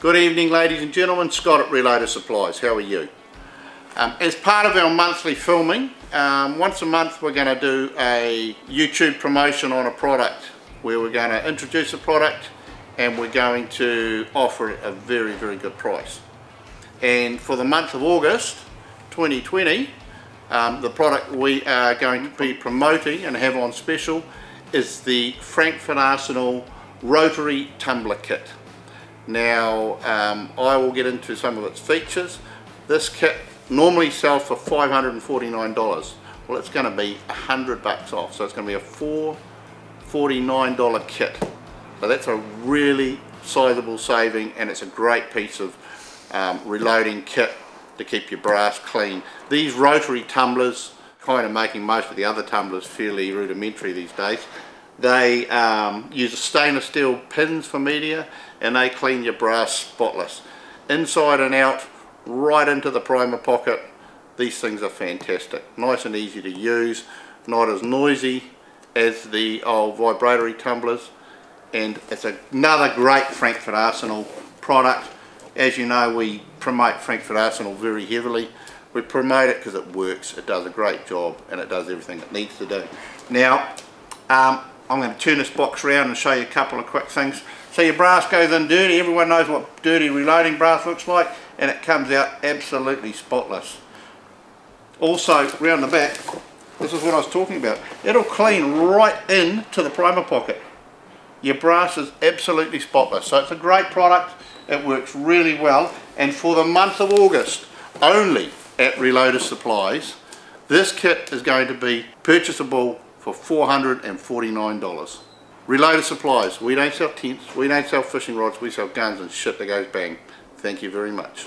Good evening ladies and gentlemen, Scott at Reloader Supplies, how are you? Um, as part of our monthly filming, um, once a month we're going to do a YouTube promotion on a product where we're going to introduce a product and we're going to offer it a very very good price. And for the month of August 2020, um, the product we are going to be promoting and have on special is the Frankford Arsenal Rotary Tumbler Kit. Now um, I will get into some of its features. This kit normally sells for $549. Well it's going to be 100 bucks off so it's going to be a $449 kit. So that's a really sizable saving and it's a great piece of um, reloading kit to keep your brass clean. These rotary tumblers, kind of making most of the other tumblers fairly rudimentary these days, they um, use stainless steel pins for media and they clean your brass spotless. Inside and out, right into the primer pocket, these things are fantastic. Nice and easy to use, not as noisy as the old vibratory tumblers and it's another great Frankford Arsenal product. As you know we promote Frankford Arsenal very heavily. We promote it because it works, it does a great job and it does everything it needs to do. Now um, I'm going to turn this box around and show you a couple of quick things. So your brass goes in dirty, everyone knows what dirty reloading brass looks like and it comes out absolutely spotless. Also round the back, this is what I was talking about, it'll clean right in to the primer pocket. Your brass is absolutely spotless so it's a great product, it works really well and for the month of August only at Reloader Supplies this kit is going to be purchasable for $449. Reloader Supplies, we don't sell tents, we don't sell fishing rods, we sell guns and shit that goes bang. Thank you very much.